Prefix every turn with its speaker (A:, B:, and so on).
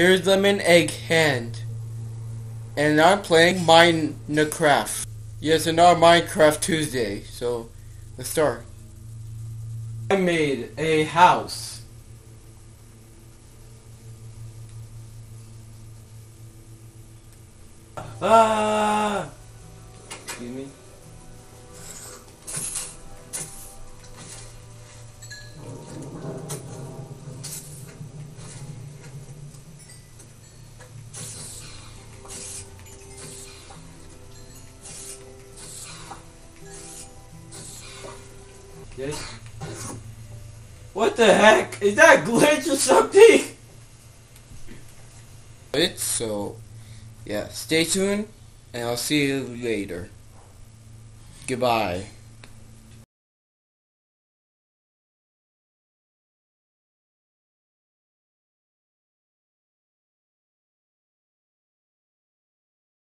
A: Here's Lemon Egg Hand. And I'm playing Minecraft. Yes, another Minecraft Tuesday. So, let's start. I made a house. Ah! Excuse me. Yes. What the heck? Is that glitch or something? It's so, yeah. Stay tuned, and I'll see you later. Goodbye.